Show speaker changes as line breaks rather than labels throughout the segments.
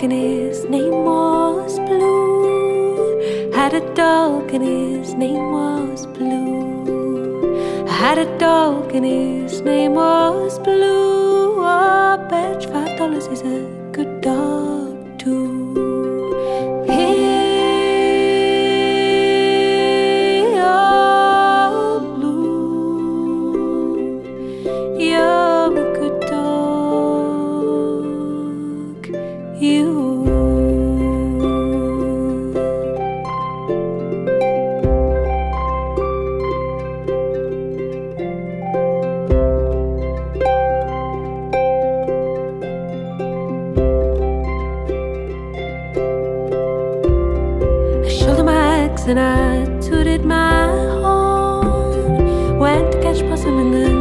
dog and his name was Blue. Had a dog and his name was Blue. I had a dog and his name was Blue. Oh, I bet five dollars is a good dog too. And I tooted my horn. Went to catch possum in the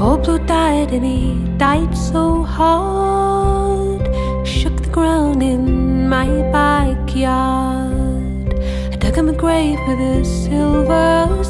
Old Blue died and he died so hard. Shook the ground in my backyard. I dug him a grave with a silver